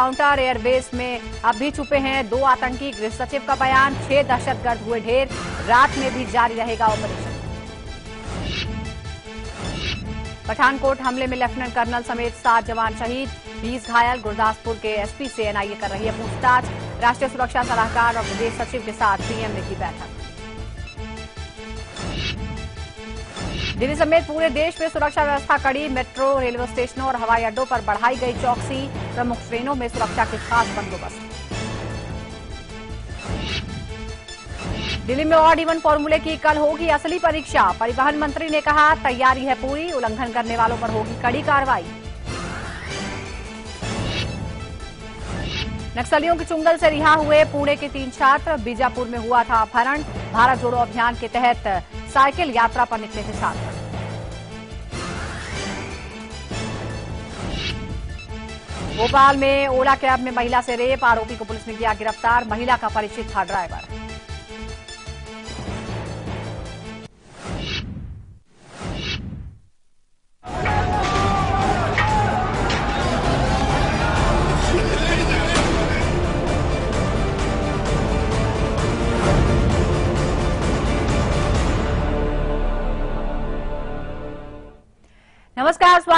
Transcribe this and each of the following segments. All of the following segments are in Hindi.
काउंटर एयरबेस में अब भी छुपे हैं। दो आतंकी गृह सचिव का बयान, छह दहशतगर्द हुए ढेर। रात में भी जारी रहेगा ऑपरेशन। पठानकोट हमले में लेफ्टिनेंट कर्नल समेत सात जवान शहीद। बीस घायल, गुरदासपुर के एसपी से एनआईए कर रही है पूछताछ। राष्ट्रीय सुरक्षा सलाहकार और विदेश सचिव के साथ पीएम ने की बैठक। दिल्ली समेत पूरे देश में सुरक्षा व्यवस्था कड़ी, मेट्रो, रेलवे स्टेशनों और हवाई अड्डों पर बढ़ाई गई चौकसी, प्रमुख ट्रेनों में सुरक्षा के खास बंदोबस्त। दिल्ली में ऑड इवन फॉर्मूले की कल होगी असली परीक्षा। परिवहन मंत्री ने कहा, तैयारी है पूरी, उल्लंघन करने वालों पर होगी कड़ी कार्रवाई। नक्सलियों के चुंगल से रिहा हुए पुणे के तीन छात्र, बीजापुर में हुआ था अपहरण। भारत जोड़ो अभियान के तहत साइकिल यात्रा पर निकले थे साथ। भोपाल में ओला कैब में महिला से रेप, आरोपी को पुलिस ने किया गिरफ़्तार, महिला का परिचित था ड्राइवर।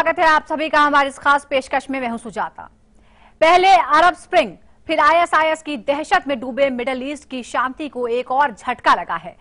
स्वागत है आप सभी का हमारी इस खास पेशकश में मैं हूँ सुजाता। पहले अरब स्प्रिंग, फिर आईएसआईएस की दहशत में डूबे मिडल ईस्ट की शांति को एक और झटका लगा है।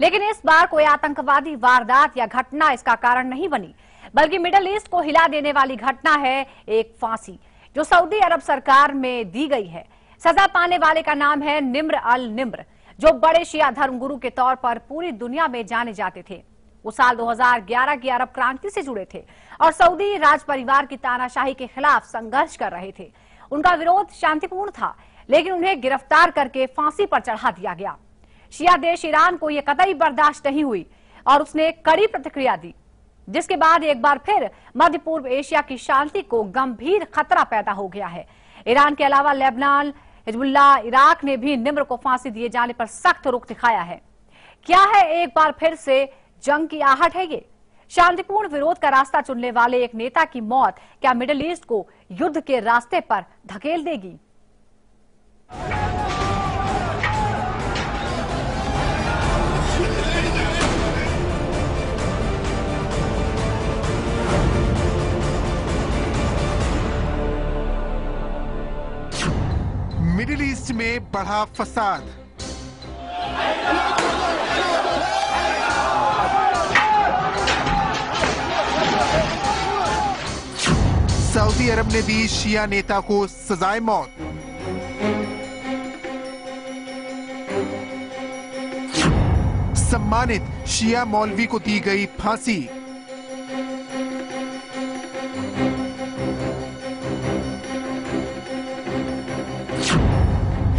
लेकिन इस बार कोई आतंकवादी वारदात या घटना इसका कारण नहीं बनी, बल्कि मिडल ईस्ट को हिला देने वाली घटना है एक फांसी, जो सऊदी अरब सरकार में दी गई है। सजा पाने वाले का नाम है निम्र अल निम्र, जो बड़े शिया धर्मगुरु के तौर पर पूरी दुनिया में जाने जाते थे। वो साल 2011 की अरब क्रांति से जुड़े थे और सऊदी राज परिवार की तानाशाही के खिलाफ संघर्ष कर रहे थे। उनका विरोध शांतिपूर्ण था, लेकिन उन्हें गिरफ़्तार करके फांसी पर चढ़ा दिया गया। शिया देश ईरान को यह कतई बर्दाश्त नहीं हुई और उसने कड़ी प्रतिक्रिया दी, जिसके बाद एक बार फिर मध्य पूर्व एशिया की शांति को गंभीर खतरा पैदा हो गया है। ईरान के अलावा लेबनान हिजबुल्ला इराक ने भी निम्र को फांसी दिए जाने पर सख्त रुख दिखाया है। क्या है एक बार फिर से जंग की आहट है ये। शांतिपूर्ण विरोध का रास्ता चुनने वाले एक नेता की मौत क्या मिडिल ईस्ट को युद्ध के रास्ते पर धकेल देगी? मिडिल ईस्ट में बढ़ा फसाद। सऊदी अरब ने दी शिया नेता को सजाए मौत। सम्मानित शिया मौलवी को दी गई फांसी।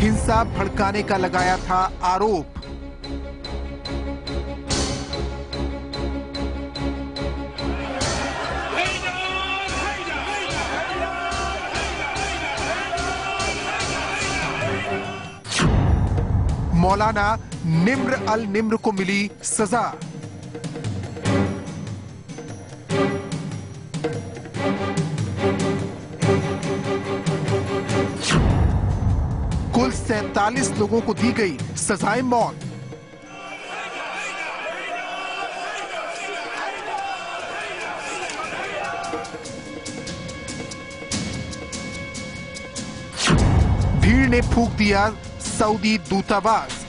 हिंसा भड़काने का लगाया था आरोप। मौलाना निम्र अल निम्र को मिली सजा। कुल सैतालीस लोगों को दी गई सजाए मौत। भीड़ ने फूक दिया सऊदी दूतावास।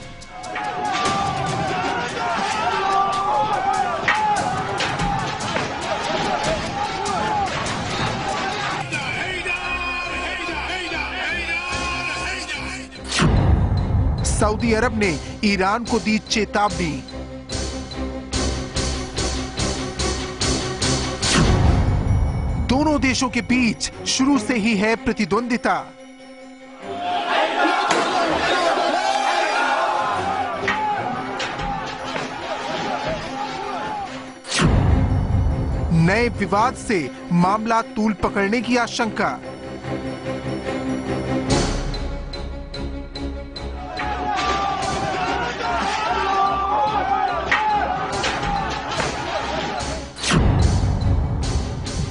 सऊदी अरब ने ईरान को दी चेतावनी। दोनों देशों के बीच शुरू से ही है प्रतिद्वंदिता। नए विवाद से मामला तूल पकड़ने की आशंका।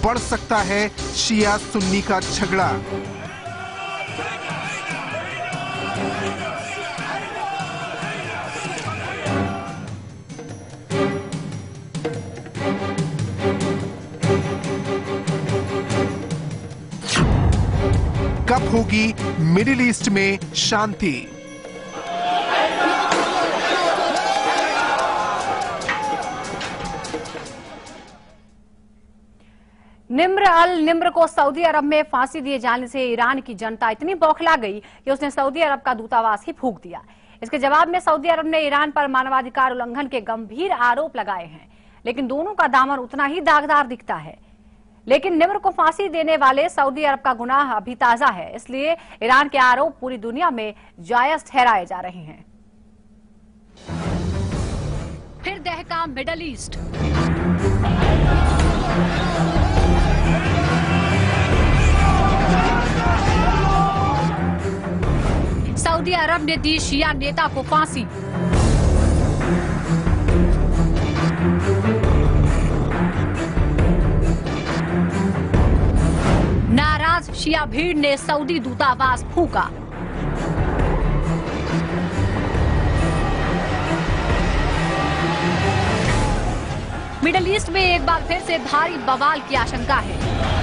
बढ़ सकता है शिया सुन्नी का झगड़ा। कब होगी मिडिल ईस्ट में शांति? निम्र को सऊदी अरब में फांसी दिए जाने से ईरान की जनता इतनी बौखला गई कि उसने सऊदी अरब का दूतावास ही फूक दिया। इसके जवाब में सऊदी अरब ने ईरान पर मानवाधिकार उल्लंघन के गंभीर आरोप लगाए हैं, लेकिन दोनों का दामन उतना ही दागदार दिखता है। लेकिन निम्र को फांसी देने वाले सऊदी अरब का गुनाह अभी ताज़ा है, इसलिए ईरान के आरोप पूरी दुनिया में जायज़ ठहराए जा रहे हैं। फिर दहका मिडल ईस्ट। सऊदी अरब ने दी शिया नेता को फांसी नाराज़ शिया भीड़ ने सऊदी दूतावास फूका मिडल ईस्ट में एक बार फिर से भारी बवाल की आशंका है।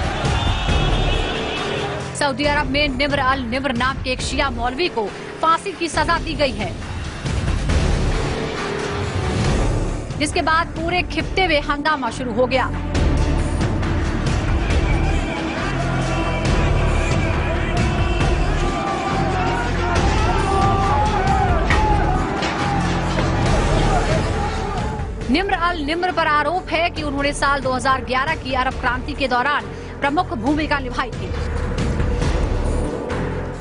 सऊदी अरब में निम्र अल निम्र नाम के एक शिया मौलवी को फांसी की सजा दी गई है। जिसके बाद पूरे खिपते हुए हंगामा शुरू हो गया। निम्र अल निम्र पर आरोप है कि उन्होंने साल 2011 की अरब क्रांति के दौरान प्रमुख भूमिका निभाई थी।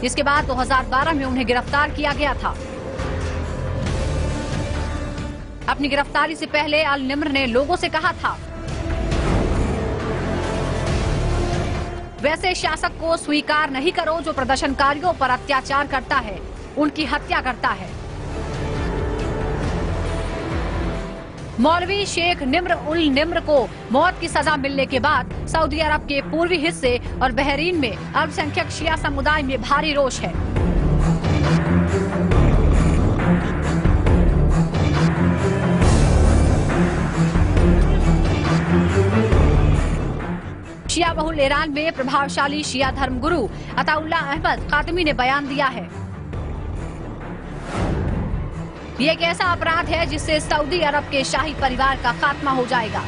जिसके बाद 2012 में उन्हें गिरफ़्तार किया गया था। अपनी गिरफ्तारी से पहले अल निम्र ने लोगों से कहा था। वैसे शासक को स्वीकार नहीं करो जो प्रदर्शनकारियों पर अत्याचार करता है, उनकी हत्या करता है। मौलवी शेख निम्र उल निम्र को मौत की सजा मिलने के बाद सऊदी अरब के पूर्वी हिस्से और बहरीन में अल्पसंख्यक शिया समुदाय में भारी रोष है। शिया बहुल ईरान में प्रभावशाली शिया धर्मगुरु अताउल्ला अहमद खातमी ने बयान दिया है। ये एक ऐसा अपराध है जिससे सऊदी अरब के शाही परिवार का खात्मा हो जाएगा।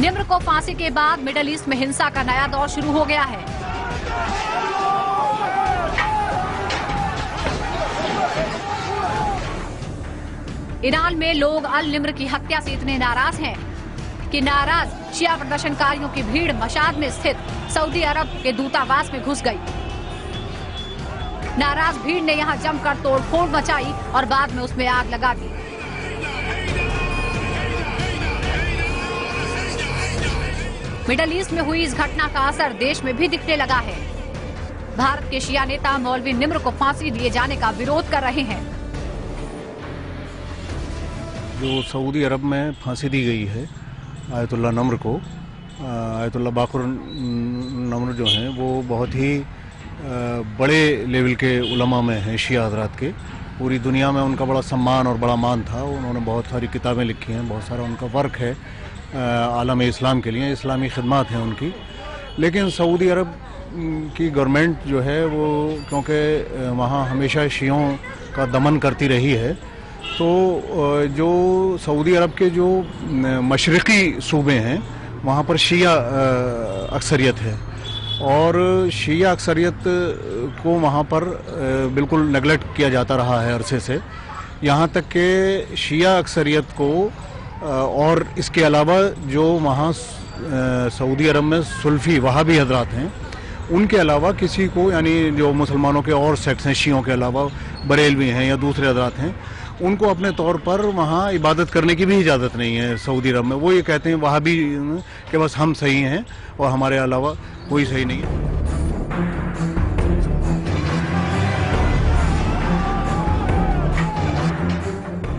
निम्र को फांसी के बाद मिडल ईस्ट में हिंसा का नया दौर शुरू हो गया है। ईरान में लोग अल निम्र की हत्या से इतने नाराज़ हैं कि नाराज़ शिया प्रदर्शनकारियों की भीड़ मशाद में स्थित सऊदी अरब के दूतावास में घुस गई। नाराज़ भीड़ ने यहाँ जमकर तोड़फोड़ मचाई और बाद में उसमें आग लगा दी। मिडल ईस्ट में हुई इस घटना का असर देश में भी दिखने लगा है। भारत के शिया नेता मौलवी निम्र को फांसी दिए जाने का विरोध कर रहे हैं। जो सऊदी अरब में फांसी दी गई है आयतुल्ला नम्र को आयतुल्ला बाकुर नम्र जो हैं, वो बहुत ही बड़े लेवल के उलमा में हैं शिया हजरात के। पूरी दुनिया में उनका बड़ा सम्मान और बड़ा मान था। उन्होंने बहुत सारी किताबें लिखी हैं, बहुत सारा उनका वर्क है आलम इस्लाम के लिए, इस्लामी खदमात हैं उनकी। लेकिन सऊदी अरब की गवर्नमेंट जो है, वो क्योंकि वहाँ हमेशा शियों का दमन करती रही है तो जो सऊदी अरब के जो मशरक़ी सूबे हैं, वहाँ पर शिया अक्सरियत है। और शिया अक्सरियत को वहाँ पर बिल्कुल नेगलेक्ट किया जाता रहा है अरसे से। यहाँ तक कि शिया अक्सरियत को और इसके अलावा जो वहाँ सऊदी अरब में सुल्फ़ी वहाबी हजरात हैं, उनके अलावा किसी को, यानी जो मुसलमानों के और सेक्ट्स हैं, शियों के अलावा बरेलवी हैं या दूसरे हजरात हैं, उनको अपने तौर पर वहाँ इबादत करने की भी इजाज़त नहीं है सऊदी अरब में। वो ये कहते हैं वहाँ भी कि बस हम सही हैं और हमारे अलावा कोई सही नहीं है।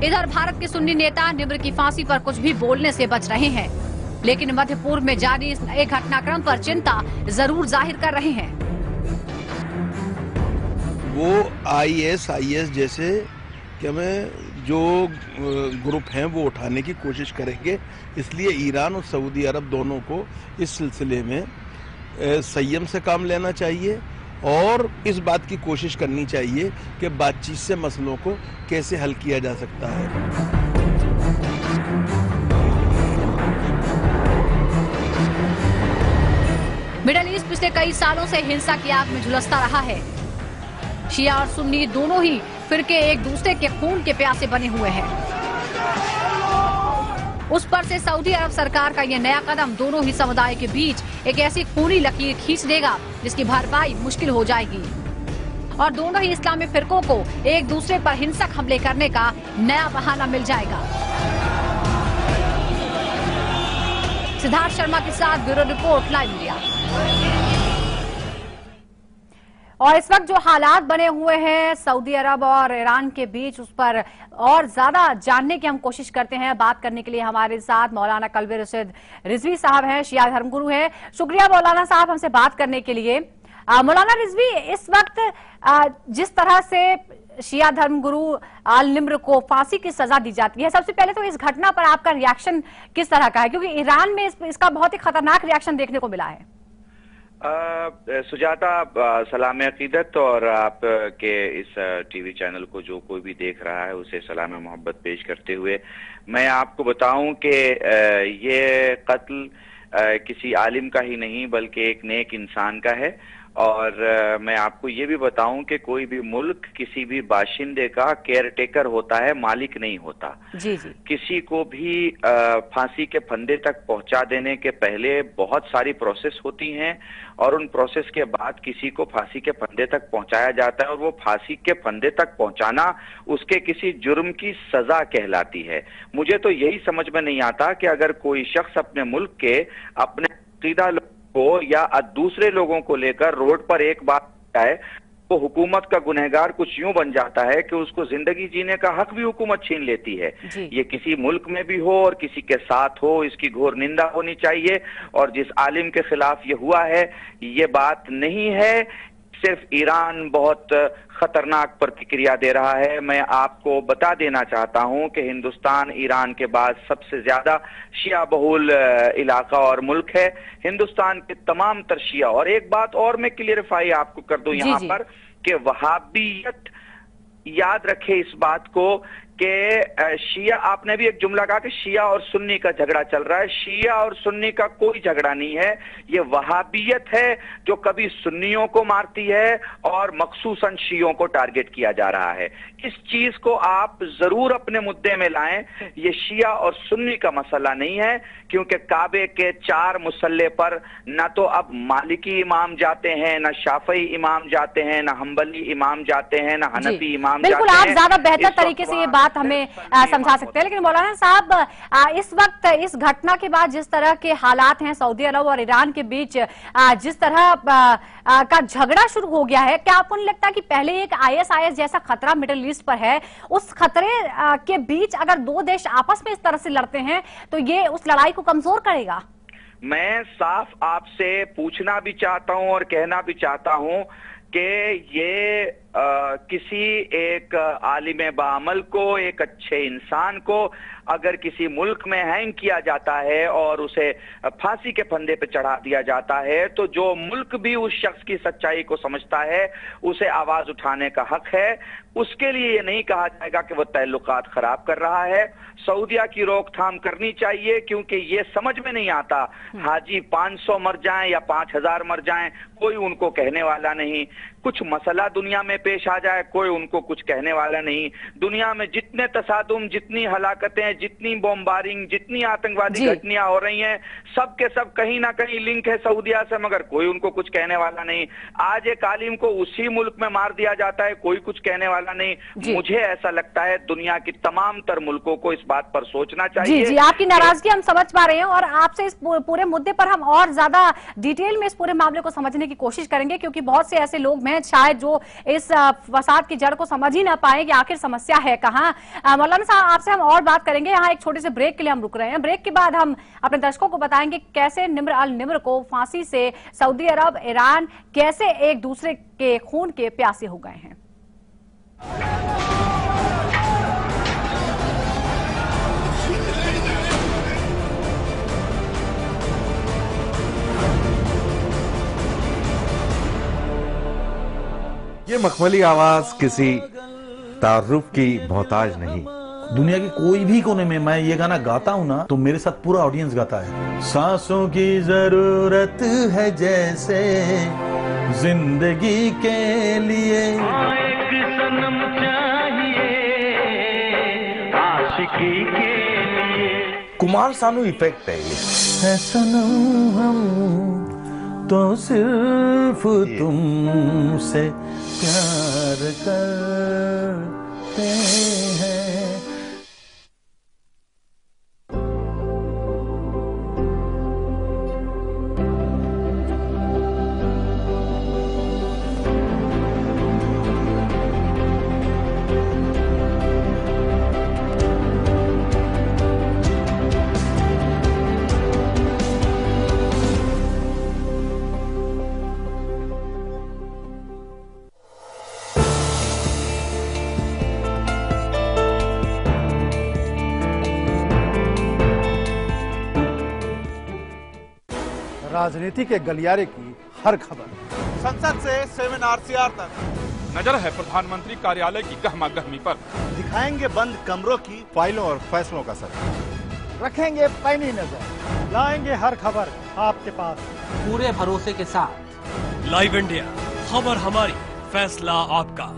इधर भारत के सुन्नी नेता निम्र की फांसी पर कुछ भी बोलने से बच रहे हैं। लेकिन मध्य पूर्व में जारी इस नए घटनाक्रम पर चिंता ज़रूर ज़ाहिर कर रहे हैं। वो आईएस आईएस जैसे कि हमें जो ग्रुप हैं वो उठाने की कोशिश करेंगे। इसलिए ईरान और सऊदी अरब दोनों को इस सिलसिले में संयम से काम लेना चाहिए और इस बात की कोशिश करनी चाहिए कि बातचीत से मसलों को कैसे हल किया जा सकता है। मिडल ईस्ट पिछले कई सालों से हिंसा की आग में झुलसता रहा है। शिया और सुन्नी दोनों ही फिरके एक दूसरे के खून के प्यासे बने हुए हैं। उस पर से सऊदी अरब सरकार का यह नया कदम दोनों ही समुदाय के बीच एक ऐसी खूनी लकीर खींच देगा, जिसकी भरपाई मुश्किल हो जाएगी। और दोनों ही इस्लामी फिरकों को एक दूसरे पर हिंसक हमले करने का नया बहाना मिल जाएगा। सिद्धार्थ शर्मा के साथ ब्यूरो रिपोर्ट, लाइव इंडिया और इस वक्त जो हालात बने हुए हैं सऊदी अरब और ईरान के बीच उस पर और ज़्यादा जानने की हम कोशिश करते हैं। बात करने के लिए हमारे साथ मौलाना कलवे रशीद रिजवी साहब हैं शिया धर्मगुरु हैं। शुक्रिया मौलाना साहब हमसे बात करने के लिए। मौलाना रिजवी इस वक्त आ, जिस तरह से शिया धर्मगुरु आल निम्र को फांसी की सजा दी जाती है सबसे पहले तो इस घटना पर आपका रिएक्शन किस तरह का है? क्योंकि ईरान में इस, इसका बहुत ही खतरनाक रिएक्शन देखने को मिला है। सुजाता आप सलाम अकीदत और आपके इस टीवी चैनल को जो कोई भी देख रहा है उसे सलाम मोहब्बत पेश करते हुए मैं आपको बताऊँ कि ये कत्ल किसी आलिम का ही नहीं बल्कि एक नेक इंसान का है। और मैं आपको ये भी बताऊँ कि कोई भी मुल्क किसी भी बाशिंदे का केयर टेकर होता है मालिक नहीं होता। जी जी। किसी को भी फांसी के फंदे तक पहुँचा देने के पहले बहुत सारी प्रोसेस होती हैं और उन प्रोसेस के बाद किसी को फांसी के फंदे तक पहुँचाया जाता है और वो फांसी के फंदे तक पहुंचाना उसके किसी जुर्म की सजा कहलाती है। मुझे तो यही समझ में नहीं आता कि अगर कोई शख्स अपने मुल्क के अपने को या दूसरे लोगों को लेकर रोड पर एक बात आए तो हुकूमत का गुनहगार कुछ यूँ बन जाता है कि उसको ज़िंदगी जीने का हक भी हुकूमत छीन लेती है। ये किसी मुल्क में भी हो और किसी के साथ हो इसकी घोर निंदा होनी चाहिए। और जिस आलिम के खिलाफ ये हुआ है ये बात नहीं है सिर्फ़ ईरान बहुत खतरनाक प्रतिक्रिया दे रहा है। मैं आपको बता देना चाहता हूँ कि हिंदुस्तान ईरान के बाद सबसे ज़्यादा शिया बहुल इलाका और मुल्क है। हिंदुस्तान के तमाम तर शिया। और एक बात और मैं क्लियरिफाई आपको कर दूँ यहाँ पर कि वहाबियत याद रखे इस बात को कि शिया, आपने भी एक जुमला कहा कि शिया और सुन्नी का झगड़ा चल रहा है। शिया और सुन्नी का कोई झगड़ा नहीं है। ये वहाबियत है जो कभी सुन्नियों को मारती है और मखसूसन शियों को टारगेट किया जा रहा है। इस चीज़ को आप ज़रूर अपने मुद्दे में लाएँ। ये शिया और सुन्नी का मसला नहीं है। क्योंकि काबे के चार मुसल्ले पर न तो अब मालिकी इमाम जाते हैं न शाफई इमाम जाते हैं न हम्बली इमाम जाते हैं न हनफी इमाम बिल्कुल जाते आप ज़्यादा बेहतर तरीके से ये बात हमें समझा सकते हैं। लेकिन मौलाना साहब इस वक्त इस घटना के बाद जिस तरह के हालात हैं सऊदी अरब और ईरान के बीच जिस तरह का झगड़ा शुरू हो गया है क्या आपको नहीं लगता कि पहले एक आईएसआईएस जैसा खतरा मिडिल ईस्ट पर है? उस खतरे के बीच अगर दो देश आपस में इस तरह से लड़ते हैं तो ये उस लड़ाई को कमज़ोर करेगा? मैं साफ़ आपसे पूछना भी चाहता हूँ और कहना भी चाहता हूँ कि ये किसी एक आलिम बामल को एक अच्छे इंसान को अगर किसी मुल्क में हैंग किया जाता है और उसे फांसी के फंदे पे चढ़ा दिया जाता है तो जो मुल्क भी उस शख्स की सच्चाई को समझता है उसे आवाज़ उठाने का हक है। उसके लिए ये नहीं कहा जाएगा कि वह तल्लुकात खराब कर रहा है। सऊदिया की रोकथाम करनी चाहिए क्योंकि ये समझ में नहीं आता हम्म। हाजी 500 मर जाएँ या 5000 मर जाएँ कोई उनको कहने वाला नहीं। कुछ मसला दुनिया में पेश आ जाए कोई उनको कुछ कहने वाला नहीं। दुनिया में जितने तसादुम जितनी हलाकतें जितनी बॉम्बारिंग जितनी आतंकवादी घटनाएँ हो रही हैं सब के सब कहीं ना कहीं लिंक है सऊदिया से मगर कोई उनको कुछ कहने वाला नहीं। आज एक आलिम को उसी मुल्क में मार दिया जाता है कोई कुछ कहने वाला नहीं। मुझे ऐसा लगता है दुनिया की तमाम तर मुल्कों को इस बात पर सोचना चाहिए। जी जी आपकी नाराज़गी हम समझ पा रहे हैं और आपसे इस पूरे मुद्दे पर हम और ज़्यादा डिटेल में इस पूरे मामले को समझने की कोशिश करेंगे क्योंकि बहुत से ऐसे लोग हैं। शायद जो इस फसाद की जड़ को समझ ही ना पाए कि आखिर समस्या है कहाँ। मौलाना साहब, आपसे हम और बात करेंगे। यहाँ एक छोटे से ब्रेक के लिए हम रुक रहे हैं। ब्रेक के बाद हम अपने दर्शकों को बताएँगे कैसे निम्र अल निम्र को फांसी से सऊदी अरब, ईरान कैसे एक दूसरे के खून के प्यासे हो गए हैं। ये मखमली आवाज़ किसी तारुफ की मोहताज नहीं। दुनिया के कोई भी कोने में मैं ये गाना गाता हूँ ना तो मेरे साथ पूरा ऑडियंस गाता है। सांसों की ज़रूरत है जैसे ज़िंदगी के लिए। कुमार सानू इफ़ेक्ट है ये। सनम हम तो सिर्फ़ तुमसे प्यार करते हैं। राजनीति के गलियारे की हर खबर। संसद से सेवन आरसीआर तक नज़र है प्रधानमंत्री कार्यालय की गहमा गहमी पर। दिखाएँगे बंद कमरों की फाइलों और फैसलों का सर। रखेंगे पैनी नज़र। लाएँगे हर खबर आपके पास। पूरे भरोसे के साथ। लाइव इंडिया खबर हमारी फैसला आपका।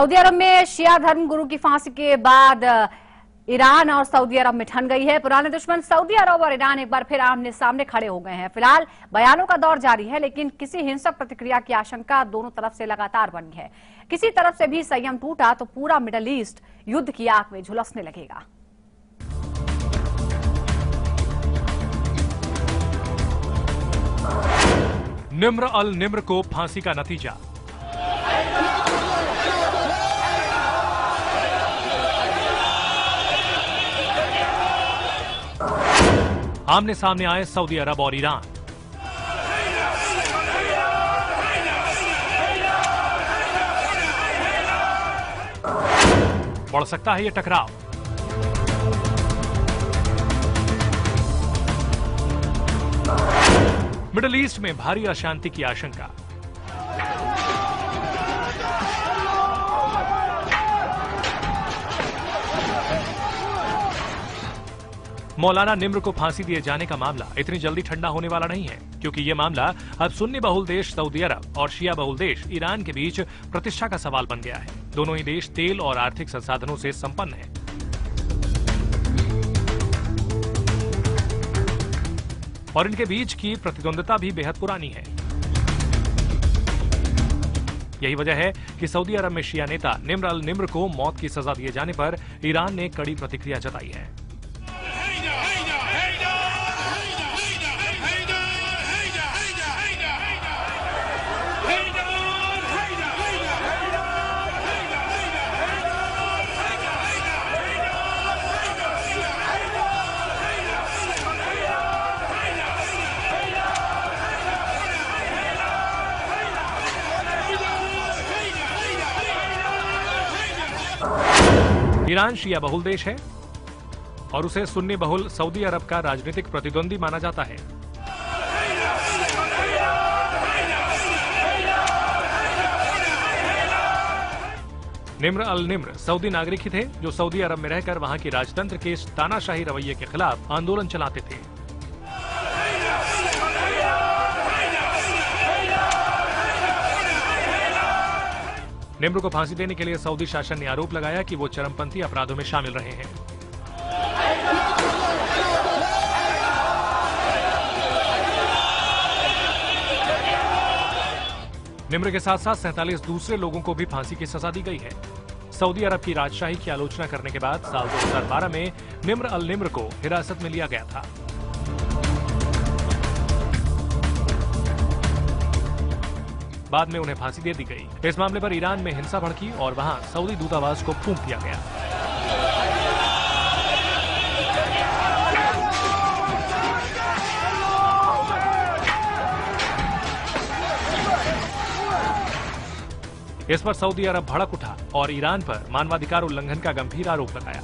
सऊदी अरब में शिया धर्म गुरु की फांसी के बाद ईरान और सऊदी अरब में ठन गई है। पुराने दुश्मन सऊदी अरब और ईरान एक बार फिर आमने सामने खड़े हो गए हैं। फ़िलहाल बयानों का दौर जारी है, लेकिन किसी हिंसक प्रतिक्रिया की आशंका दोनों तरफ़ से लगातार बनी है। किसी तरफ़ से भी संयम टूटा तो पूरा मिडल ईस्ट युद्ध की आग में झुलसने लगेगा। निम्र अल निम्र को फांसी का नतीजा। आमने सामने आए सऊदी अरब और ईरान। बढ़ सकता है यह टकराव। मिडल ईस्ट में भारी अशांति की आशंका। मौलाना निम्र को फांसी दिए जाने का मामला इतनी जल्दी ठंडा होने वाला नहीं है, क्योंकि ये मामला अब सुन्नी बहुल देश, सऊदी अरब और शिया बहुल देश, ईरान के बीच प्रतिष्ठा का सवाल बन गया है। दोनों ही देश तेल और आर्थिक संसाधनों से संपन्न है। और इनके बीच की प्रतिद्वंदता भी बेहद पुरानी है। यही वजह है कि सऊदी अरब में शिया नेता निम्र अल निम्र को मौत की सजा दिए जाने पर ईरान ने कड़ी प्रतिक्रिया जताई है। ईरान शिया बहुल देश है और उसे सुन्नी बहुल सऊदी अरब का राजनीतिक प्रतिद्वंदी माना जाता है। निम्र अल निम्र सऊदी नागरिक ही थे जो सऊदी अरब में रहकर वहाँ की राजतंत्र के तानाशाही रवैये के खिलाफ आंदोलन चलाते थे। निम्र को फांसी देने के लिए सऊदी शासन ने आरोप लगाया कि वो चरमपंथी अपराधों में शामिल रहे हैं। निम्र के साथ साथ सैंतालीस दूसरे लोगों को भी फांसी की सजा दी गई है। सऊदी अरब की राजशाही की आलोचना करने के बाद साल 2012 में निम्र अल निम्र को हिरासत में लिया गया था। बाद में उन्हें फांसी दे दी गई इस मामले पर ईरान में हिंसा भड़की और वहां सऊदी दूतावास को फूंक दिया गया इस पर सऊदी अरब भड़क उठा और ईरान पर मानवाधिकार उल्लंघन का गंभीर आरोप लगाया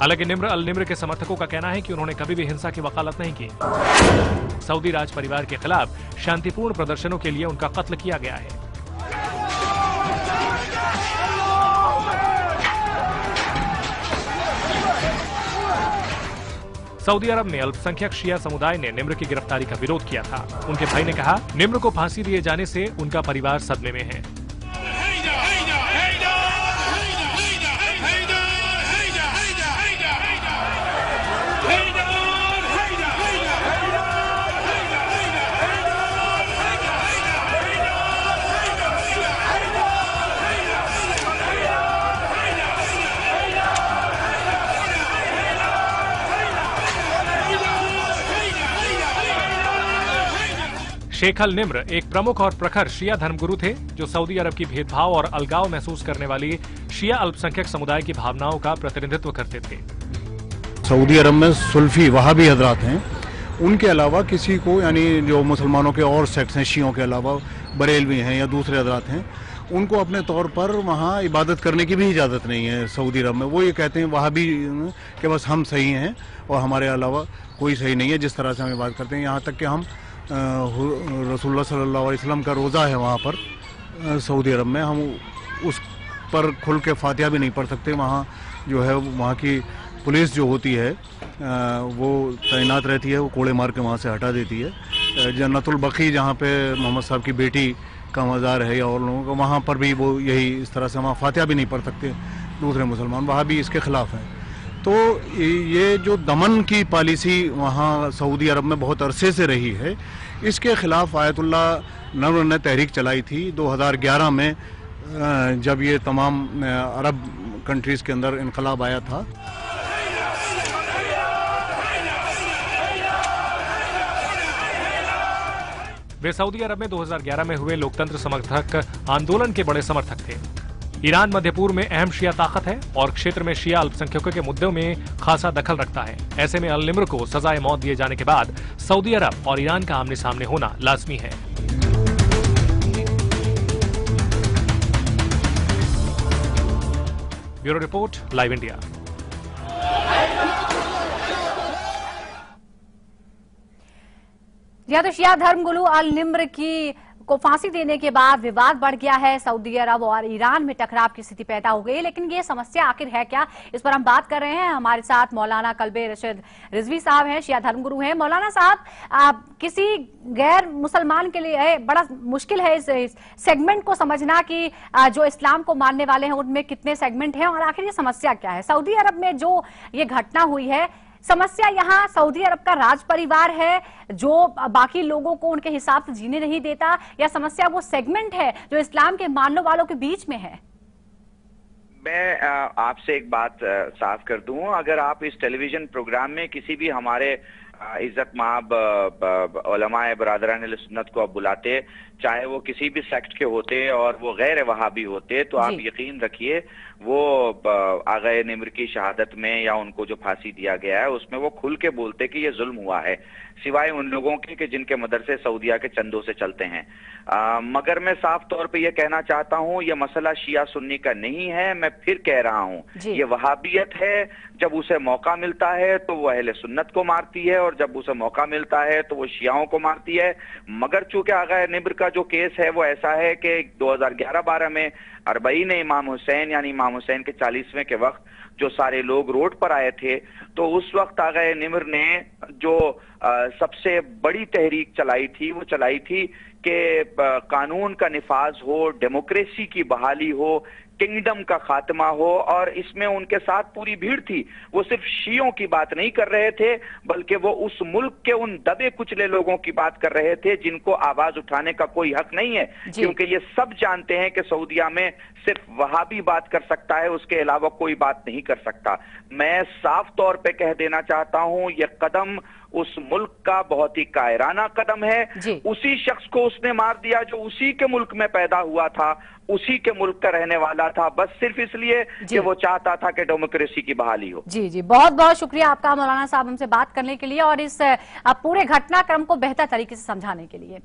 हालांकि निम्र अल निम्र के समर्थकों का कहना है कि उन्होंने कभी भी हिंसा की वकालत नहीं की सऊदी राज परिवार के खिलाफ शांतिपूर्ण प्रदर्शनों के लिए उनका कत्ल किया गया है सऊदी अरब में अल्पसंख्यक शिया समुदाय ने निम्र की गिरफ्तारी का विरोध किया था। उनके भाई ने कहा, निम्र को फांसी दिए जाने से उनका परिवार सदमे में है। शेख अल निम्र, एक प्रमुख और प्रखर शिया धर्मगुरु थे, जो सऊदी अरब की भेदभाव और अलगाव महसूस करने वाली शिया अल्पसंख्यक समुदाय की भावनाओं का प्रतिनिधित्व करते थे। सऊदी अरब में सुल्फी वहाबी हजरात हैं। उनके अलावा किसी को, यानी जो मुसलमानों के और सेक्ट्स हैं, शियों के अलावा बरेलवी हैं या दूसरे हजरात हैं, उनको अपने तौर पर वहाँ इबादत करने की भी इजाज़त नहीं है सऊदी अरब में। वो ये कहते हैं वहाँ भी कि बस हम सही हैं और हमारे अलावा कोई सही नहीं है, जिस तरह से हम इबादत करते हैं। यहाँ तक कि हम रसूलुल्लाह सल्लल्लाहु अलैहि वसल्लम का रोज़ा है वहाँ पर सऊदी अरब में। हम उस पर खुल के फातिहा भी नहीं पढ़ सकते। वहाँ जो है वहाँ की पुलिस जो होती है वो तैनात रहती है वो कोड़े मार के वहाँ से हटा देती है। अ, जन्नतुल बकी जहाँ पे मोहम्मद साहब की बेटी का मज़ार है या और लोगों का वहाँ पर भी वो यही इस तरह से वहाँ फातिहा भी नहीं पढ़ सकते दूसरे मुसलमान। वहाँ भी इसके ख़िलाफ़ हैं। तो ये जो दमन की पॉलिसी वहाँ सऊदी अरब में बहुत अरसे से रही है, इसके खिलाफ आयतुल्ला नवर ने तहरीक चलाई थी 2011 में जब ये तमाम अरब कंट्रीज़ के अंदर इनकलाब आया था। वे सऊदी अरब में 2011 में हुए लोकतंत्र समर्थक आंदोलन के बड़े समर्थक थे। ईरान मध्य पूर्व में अहम शिया ताकत है और क्षेत्र में शिया अल्पसंख्यकों के मुद्दों में खासा दखल रखता है। ऐसे में अल निम्र को सजाए मौत दिए जाने के बाद सऊदी अरब और ईरान का आमने सामने होना लाजमी है। Bureau report, live India. या तो शिया धर्मगुरु अल निम्र की को फांसी देने के बाद विवाद बढ़ गया है। सऊदी अरब और ईरान में टकराव की स्थिति पैदा हो गई लेकिन ये समस्या आखिर है क्या? इस पर हम बात कर रहे हैं। हमारे साथ मौलाना कल्बे रशीद रिजवी साहब हैं शिया धर्मगुरु हैं। मौलाना साहब किसी गैर मुसलमान के लिए बड़ा मुश्किल है इस, इस सेगमेंट को समझना कि जो इस्लाम को मानने वाले हैं उनमें कितने सेगमेंट हैं और आखिर ये समस्या क्या है? सऊदी अरब में जो ये घटना हुई है समस्या यहाँ सऊदी अरब का राज परिवार है जो बाकी लोगों को उनके हिसाब से जीने नहीं देता या समस्या वो सेगमेंट है जो इस्लाम के मानने वालों के बीच में है? मैं आपसे एक बात साफ़ कर दूँ। अगर आप इस टेलीविज़न प्रोग्राम में किसी भी हमारे इज़्ज़त माब बरदरान सुन्नत को आप बुलाते चाहे वो किसी भी सेक्ट के होते और वो गैर वहाबी होते तो आप यकीन रखिए वो आगए निम्र की शहादत में या उनको जो फांसी दिया गया है उसमें वो खुल के बोलते कि ये जुल्म हुआ है। सिवाय उन लोगों के कि जिनके मदरसे सऊदिया के चंदों से चलते हैं। अ, मगर मैं साफ़ तौर पे ये कहना चाहता हूँ ये मसला शिया सुन्नी का नहीं है मैं फिर कह रहा हूँ ये वहाबियत है जब उसे मौका मिलता है तो वो अहले सुन्नत को मारती है और जब उसे मौका मिलता है तो वो शियाओं को मारती है। मगर चूँकि आगा निब्र का जो केस है वो ऐसा है कि 2011-12 में अरबई ने इमाम हुसैन यानी इमाम हुसैन के चालीसवें के वक्त जो सारे लोग रोड पर आए थे तो उस वक्त आ गए निम्र ने जो आ, सबसे बड़ी तहरीक चलाई थी वो चलाई थी कि कानून का निफाज हो डेमोक्रेसी की बहाली हो किंगडम का खात्मा हो और इसमें उनके साथ पूरी भीड़ थी। वो सिर्फ़ शियों की बात नहीं कर रहे थे बल्कि वो उस मुल्क के उन दबे कुचले लोगों की बात कर रहे थे जिनको आवाज़ उठाने का कोई हक नहीं है। क्योंकि ये सब जानते हैं कि सऊदिया में सिर्फ़ वहाँ भी बात कर सकता है उसके अलावा कोई बात नहीं कर सकता। मैं साफ़ तौर पर कह देना चाहता हूँ यह कदम उस मुल्क का बहुत ही कायराना कदम है। उसी शख्स को उसने मार दिया जो उसी के मुल्क में पैदा हुआ था उसी के मुल्क का रहने वाला था। बस सिर्फ़ इसलिए कि वो चाहता था कि डेमोक्रेसी की बहाली हो। जी जी। बहुत बहुत शुक्रिया आपका मौलाना साहब हमसे बात करने के लिए और इस पूरे घटनाक्रम को बेहतर तरीके से समझाने के लिए।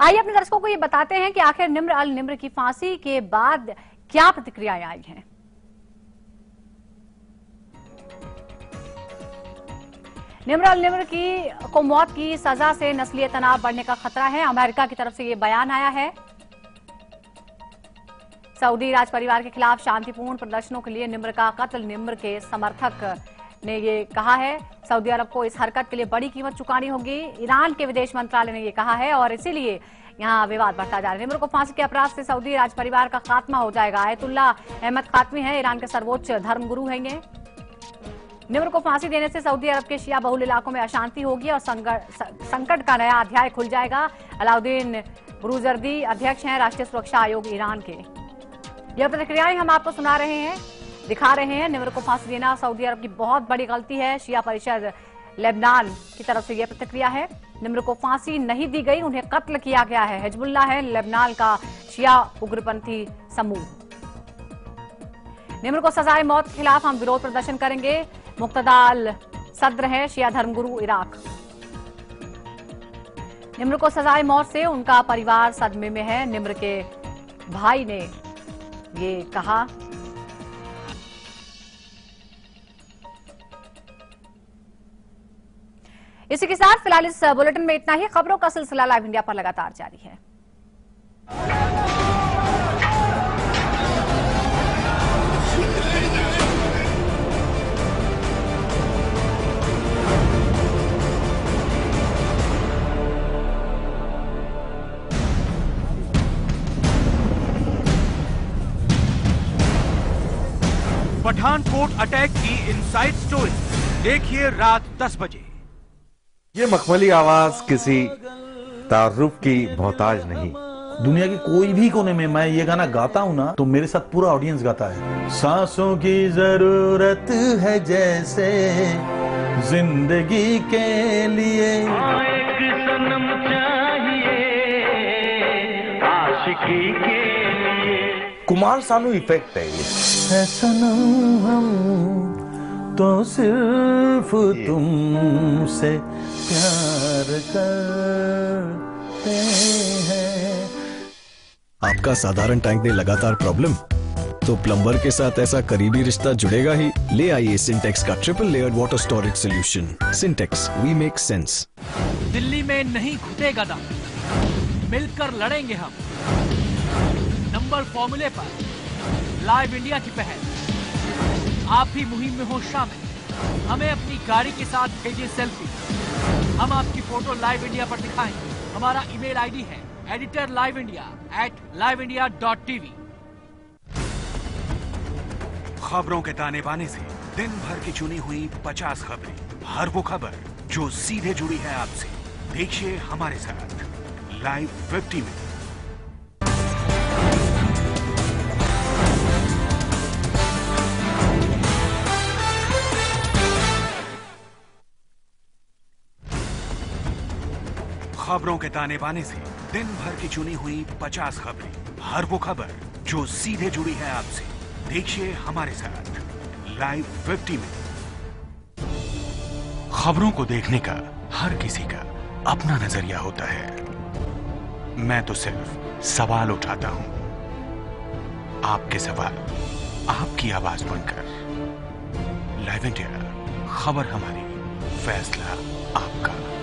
आइए अपने दर्शकों को ये बताते हैं कि आखिर निम्र अल निम्र की फांसी के बाद क्या प्रतिक्रियाएँ आई हैं। निम्र अल निम्र की को मौत की सजा से नस्लीय तनाव बढ़ने का खतरा है। अमेरिका की तरफ़ से यह बयान आया है। सऊदी राज परिवार के खिलाफ शांतिपूर्ण प्रदर्शनों के लिए निम्र का कत्ल निम्र के समर्थक ने ये कहा है। सऊदी अरब को इस हरकत के लिए बड़ी कीमत चुकानी होगी। ईरान के विदेश मंत्रालय ने ये कहा है और इसीलिए यहाँ विवाद बढ़ता जा रहा है। निम्र को फांसी के अपराध से सऊदी राज परिवार का खात्मा हो जाएगा। आयतुल्ला अहमद खातमी है। ईरान के सर्वोच्च धर्मगुरु हैं ये निम्र को फांसी देने से सऊदी अरब के शिया बहुल इलाकों में अशांति होगी और संकट का नया अध्याय खुल जाएगा। अलाउद्दीन बुरूजर्दी अध्यक्ष हैं राष्ट्रीय सुरक्षा आयोग ईरान के। यह प्रतिक्रियाएँ हम आपको सुना रहे हैं, दिखा रहे हैं। निम्र को फांसी देना सऊदी अरब की बहुत बड़ी गलती है। शिया परिषद लेबनान की तरफ़ से यह प्रतिक्रिया है। निम्र को फांसी नहीं दी गई, उन्हें कत्ल किया गया है। हिजबुल्ला है लेबनान का शिया उग्रपंथी समूह। निम्र को सजाए मौत के खिलाफ हम विरोध प्रदर्शन करेंगे। मुक्तदाल सद्र हैं, शिया धर्मगुरु इराक। निम्र को सजाए मौत से उनका परिवार सदमे में है। निम्र के भाई ने ये कहा, इसी के साथ फ़िलहाल इस बुलेटिन में इतना ही। खबरों का सिलसिला लाइव इंडिया पर लगातार जारी है। पठानकोट अटैक की इनसाइड स्टोरी देखिए रात 10 बजे। ये मखमली आवाज़ किसी तारुफ की मोहताज नहीं। दुनिया के कोई भी कोने में मैं ये गाना गाता हूँ ना तो मेरे साथ पूरा ऑडियंस गाता है। सांसों की ज़रूरत है जैसे ज़िंदगी के लिए। एक सनम चाहिए आशिकी के लिए कुमार सानू इफ़ेक्ट है ये। सनम हम तो सिर्फ़ तुमसे प्यार करते हैं। आपका साधारण टैंक में लगातार प्रॉब्लम तो प्लम्बर के साथ ऐसा करीबी रिश्ता जुड़ेगा ही। ले आइए सिंटेक्स का triple layered water storage solution Sintex we make sense Delhi में नहीं घुटेगा दम। मिलकर लड़ेंगे हम। नंबर फॉर्मूले पर लाइव इंडिया की पहल। आप भी मुहिम में हो शामिल। हमें अपनी गाड़ी के साथ भेजिए सेल्फी। हम आपकी फ़ोटो लाइव इंडिया पर दिखाएँगे। हमारा ईमेल आईडी है editor live India at live India dot TV खबरों के ताने बाने से दिन भर की चुनी हुई 50 खबरें। हर वो खबर जो सीधे जुड़ी है आपसे। देखिए हमारे साथ। लाइव 50 में। खबरों के ताने बाने से दिन भर की चुनी हुई 50 खबरें। हर वो खबर जो सीधे जुड़ी है आपसे। देखिए हमारे साथ लाइव 50 में। खबरों को देखने का हर किसी का अपना नज़रिया होता है। मैं तो सिर्फ़ सवाल उठाता हूँ। आपके सवाल, आपकी आवाज़ बनकर। लाइव इंडिया खबर हमारी, फैसला आपका।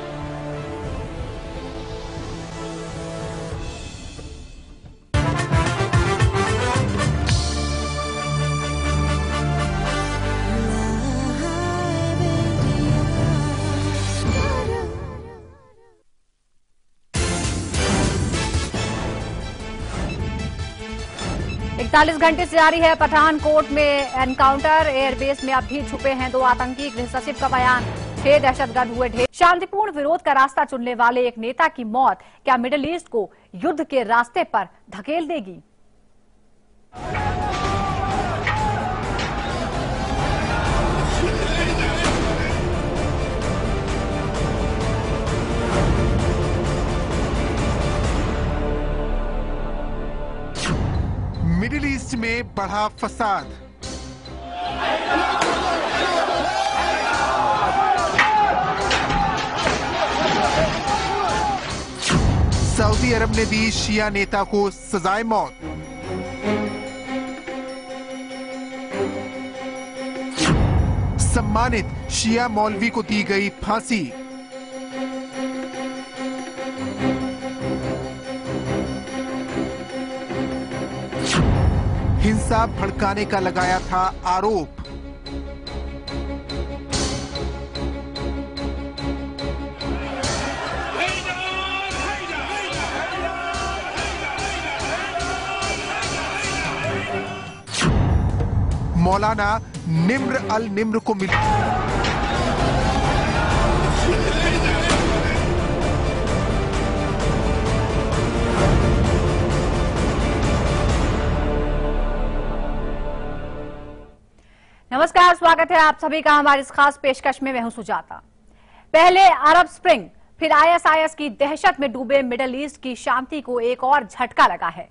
48 घंटे से जारी है पठानकोट में एनकाउंटर। एयरबेस में अब भी छुपे हैं दो आतंकी, गृह सचिव का बयान। छह दहशतगर्द हुए ढेर। शांतिपूर्ण विरोध का रास्ता चुनने वाले एक नेता की मौत क्या मिडिल ईस्ट को युद्ध के रास्ते पर धकेल देगी? मिडिल ईस्ट में बढ़ा फसाद। सऊदी अरब ने दी शिया नेता को सजाए मौत। सम्मानित शिया मौलवी को दी गई फांसी। हिंसा भड़काने का लगाया था आरोप। मौलाना निम्र अल निम्र को मिली नमस्कार, स्वागत है आप सभी का हमारी इस खास पेशकश में। मैं हूँ सुजाता। पहले अरब स्प्रिंग, फिर आईएसआईएस की दहशत में डूबे मिडल ईस्ट की शांति को एक और झटका लगा है।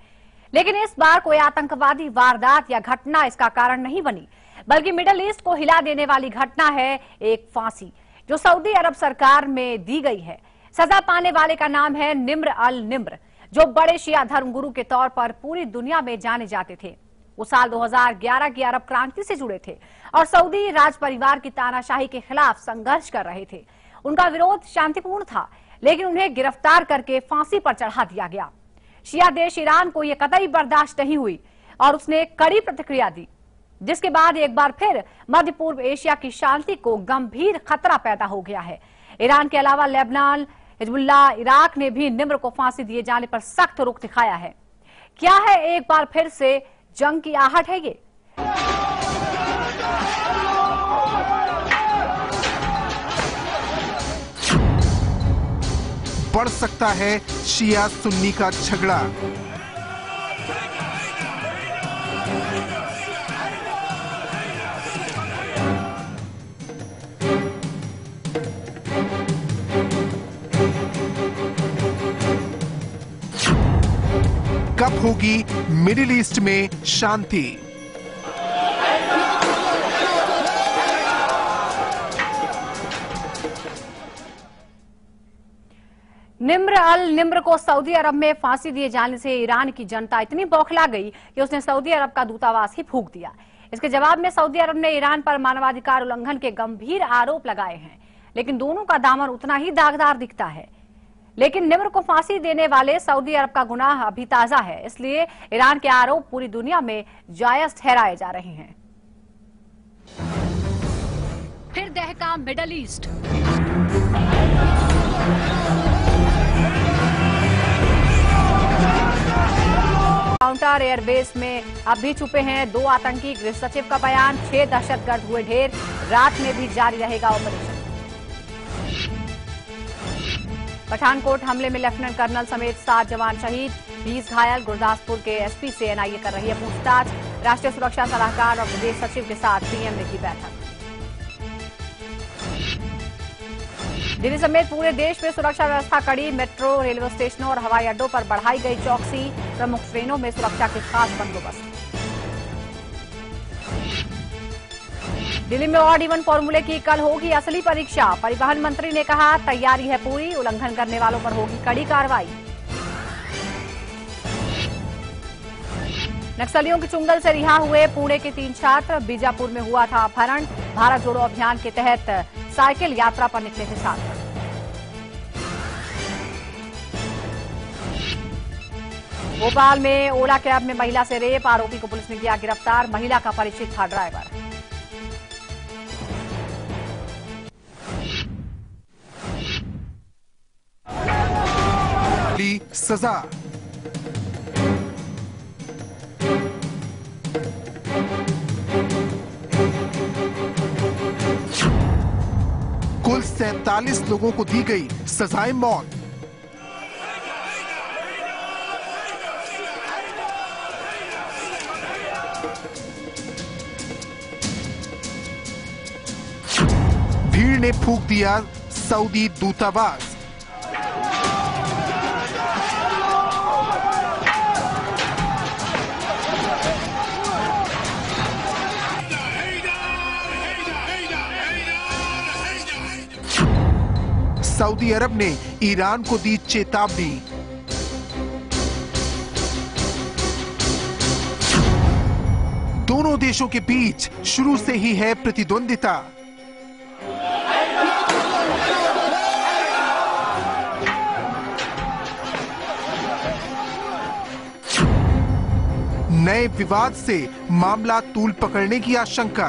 लेकिन इस बार कोई आतंकवादी वारदात या घटना इसका कारण नहीं बनी, बल्कि मिडल ईस्ट को हिला देने वाली घटना है एक फांसी, जो सऊदी अरब सरकार में दी गई है। सजा पाने वाले का नाम है निम्र अल निम्र, जो बड़े शिया धर्मगुरु के तौर पर पूरी दुनिया में जाने जाते थे। वो साल 2011 की अरब क्रांति से जुड़े थे और सऊदी राज परिवार की तानाशाही के खिलाफ संघर्ष कर रहे थे। उनका विरोध शांतिपूर्ण था, लेकिन उन्हें गिरफ़्तार करके फांसी पर चढ़ा दिया गया। शिया देश ईरान को यह कतई बर्दाश्त नहीं हुई और उसने कड़ी प्रतिक्रिया दी, जिसके बाद एक बार फिर मध्य पूर्व एशिया की शांति को गंभीर खतरा पैदा हो गया है। ईरान के अलावा लेबनान हिजबुल्ला इराक ने भी निम्र को फांसी दिए जाने पर सख्त रुख दिखाया है। क्या है एक बार फिर से जंग की आहट है ये। बढ़ सकता है शिया सुन्नी का झगड़ा। होगी मिडिल ईस्ट में शांति। निम्र अल निम्र को सऊदी अरब में फांसी दिए जाने से ईरान की जनता इतनी बौखला गई कि उसने सऊदी अरब का दूतावास ही फूक दिया। इसके जवाब में सऊदी अरब ने ईरान पर मानवाधिकार उल्लंघन के गंभीर आरोप लगाए हैं। लेकिन दोनों का दामन उतना ही दागदार दिखता है। लेकिन निम्र को फांसी देने वाले सऊदी अरब का गुनाह अभी ताज़ा है इसलिए ईरान के आरोप पूरी दुनिया में जायज़ ठहराए जा रहे हैं। फिर दहका मिडल ईस्ट। काउंटर एयरबेस में अब भी छुपे हैं दो आतंकी गृह सचिव का बयान छह दहशतगर्द हुए ढेर रात में भी जारी रहेगा ऑपरेशन। पठानकोट हमले में लेफ्टिनेंट कर्नल समेत सात जवान शहीद, बीस घायल। गुरदासपुर के एसपी से एनआईए कर रही है पूछताछ। राष्ट्रीय सुरक्षा सलाहकार और विदेश सचिव के साथ पीएम ने की बैठक। दिल्ली समेत पूरे देश में सुरक्षा व्यवस्था कड़ी। मेट्रो, रेलवे स्टेशनों और हवाई अड्डों पर बढ़ाई गई चौकसी। प्रमुख ट्रेनों में सुरक्षा के खास बंदोबस्त। दिल्ली में ऑड इवन फॉर्मूले की कल होगी असली परीक्षा। परिवहन मंत्री ने कहा, तैयारी है पूरी, उल्लंघन करने वालों पर होगी कड़ी कार्रवाई। नक्सलियों की चुंगल से रिहा हुए पुणे के तीन छात्र, बीजापुर में हुआ था अपहरण। भारत जोड़ो अभियान के तहत साइकिल यात्रा पर निकले थे छात्र। भोपाल में ओला कैब में महिला से रेप, आरोपी को पुलिस ने किया गिरफ़्तार। महिला का परिचित था ड्राइवर। ली सजा। कुल सैतालीस लोगों को दी गई सजाए मौत। भीड़ ने फूक दिया सऊदी दूतावास। सऊदी अरब ने ईरान को दी चेतावनी। दोनों देशों के बीच शुरू से ही है प्रतिद्वंदिता। नए विवाद से मामला तूल पकड़ने की आशंका।